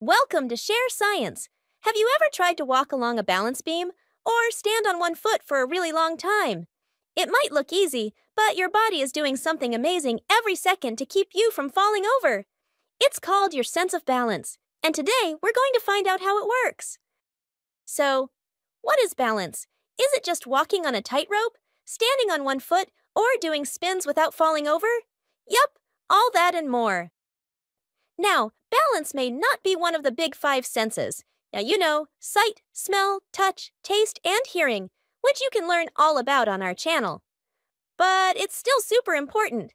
Welcome to Share Science. Have you ever tried to walk along a balance beam or stand on one foot for a really long time? It might look easy, but your body is doing something amazing every second to keep you from falling over. It's called your sense of balance, and today we're going to find out how it works. So, what is balance? Is it just walking on a tightrope, standing on one foot, or doing spins without falling over? Yup, all that and more. Now, balance may not be one of the big five senses. Now, you know, sight, smell, touch, taste, and hearing, which you can learn all about on our channel. But it's still super important.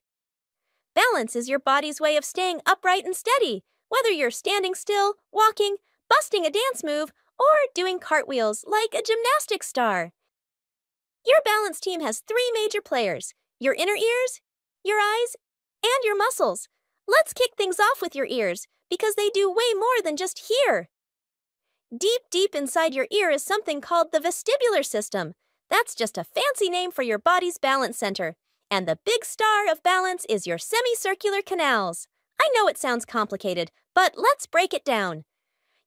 Balance is your body's way of staying upright and steady, whether you're standing still, walking, busting a dance move, or doing cartwheels like a gymnastics star. Your balance team has three major players your inner ears, your eyes, and your muscles. Let's kick things off with your ears, because they do way more than just hear. Deep, deep inside your ear is something called the vestibular system. That's just a fancy name for your body's balance center. And the big star of balance is your semicircular canals. I know it sounds complicated, but let's break it down.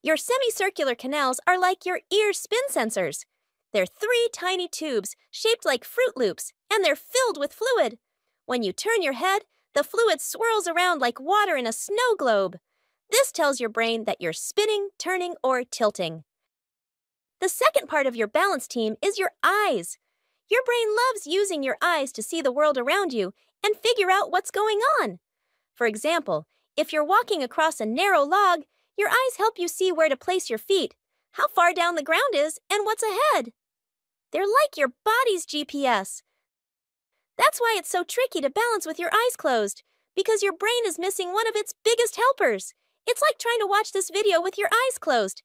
Your semicircular canals are like your ear spin sensors. They're three tiny tubes shaped like Froot Loops, and they're filled with fluid. When you turn your head, the fluid swirls around like water in a snow globe. This tells your brain that you're spinning, turning, or tilting. The second part of your balance team is your eyes. Your brain loves using your eyes to see the world around you and figure out what's going on. For example, if you're walking across a narrow log, your eyes help you see where to place your feet, how far down the ground is, and what's ahead. They're like your body's GPS. That's why it's so tricky to balance with your eyes closed, because your brain is missing one of its biggest helpers. It's like trying to watch this video with your eyes closed.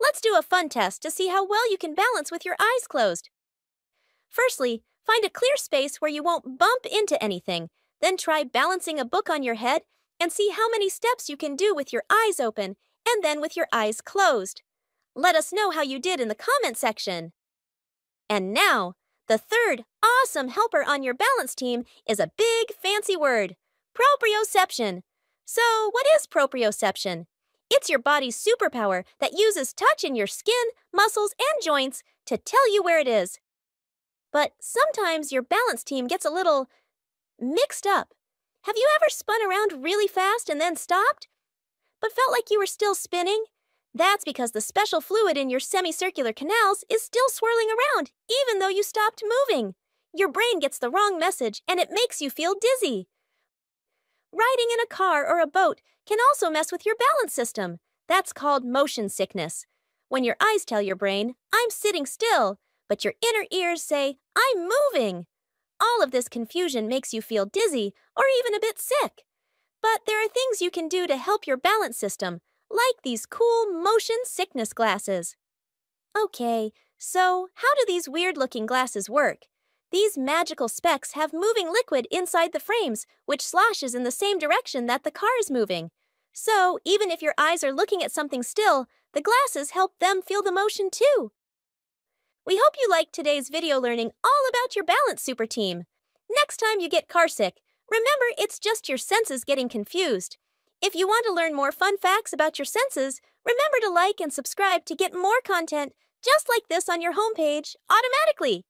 Let's do a fun test to see how well you can balance with your eyes closed. Firstly, find a clear space where you won't bump into anything. Then try balancing a book on your head and see how many steps you can do with your eyes open and then with your eyes closed. Let us know how you did in the comment section. And now, the third awesome helper on your balance team is a big fancy word proprioception. So, what is proprioception? It's your body's superpower that uses touch in your skin, muscles, and joints to tell you where it is. But sometimes your balance team gets a little mixed up. Have you ever spun around really fast and then stopped? But felt like you were still spinning? That's because the special fluid in your semicircular canals is still swirling around, even though you stopped moving. Your brain gets the wrong message and it makes you feel dizzy. Riding in a car or a boat can also mess with your balance system. That's called motion sickness. When your eyes tell your brain, I'm sitting still, but your inner ears say, I'm moving. All of this confusion makes you feel dizzy or even a bit sick. But there are things you can do to help your balance system, like these cool motion sickness glasses. Okay, so how do these weird looking glasses work? These magical specs have moving liquid inside the frames, which sloshes in the same direction that the car is moving. So, even if your eyes are looking at something still, the glasses help them feel the motion too. We hope you liked today's video learning all about your balance super team. Next time you get carsick, remember it's just your senses getting confused. If you want to learn more fun facts about your senses, remember to like and subscribe to get more content just like this on your homepage automatically.